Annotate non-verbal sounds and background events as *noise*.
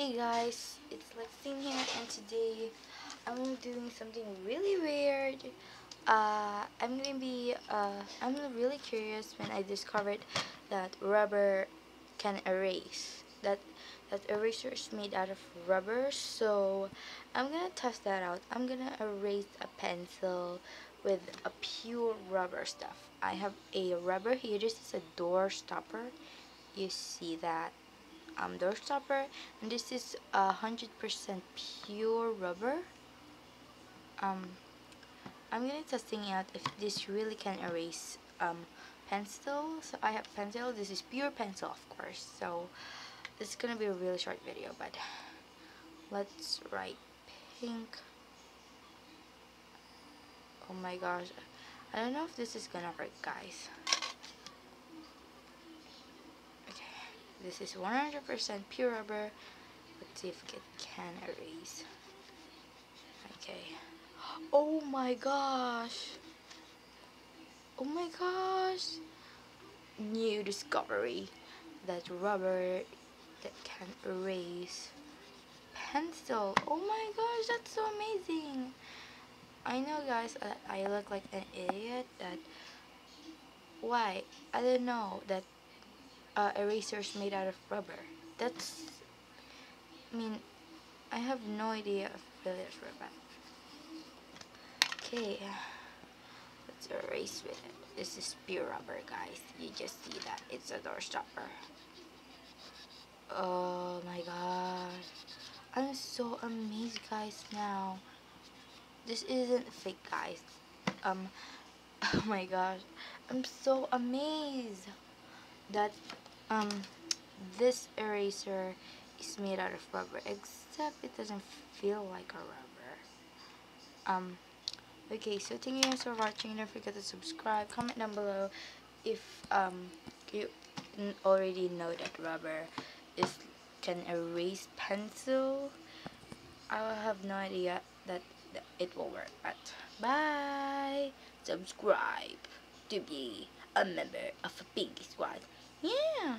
Hey guys, it's Lexine here and today I'm doing something really weird. Uh, I'm gonna be, uh, I'm really curious when I discovered that rubber can erase. That, that eraser is made out of rubber, so I'm gonna test that out. I'm gonna erase a pencil with a pure rubber stuff. I have a rubber here, this is a door stopper. You see that um, door stopper and this is a hundred percent pure rubber. Um, I'm gonna testing out if this really can erase um, pencil. So I have pencil. This is pure pencil of course. So this is gonna be a really short video but let's write pink. Oh my gosh. I don't know if this is gonna work guys This is 100% pure rubber. Let's see if it can erase. Okay. Oh my gosh. Oh my gosh. New discovery. That rubber that can erase pencil. Oh my gosh, that's so amazing. I know guys, uh, I look like an idiot that why? I don't know that uh, erasers made out of rubber. That's, I mean, I have no idea if really is rubber. Okay, let's erase with it. This is pure rubber, guys. You just see that. It's a door stopper. Oh my god. I'm so amazed, guys, now. This isn't fake, guys. Um, *laughs* oh my gosh. I'm so amazed that um, this eraser is made out of rubber, except it doesn't feel like a rubber. Um, okay, so thank you guys for watching. Don't forget to subscribe, comment down below if um, you already know that rubber is can erase pencil. I have no idea that it will work, but bye! Subscribe to be a member of a Pinky Squad. Yeah.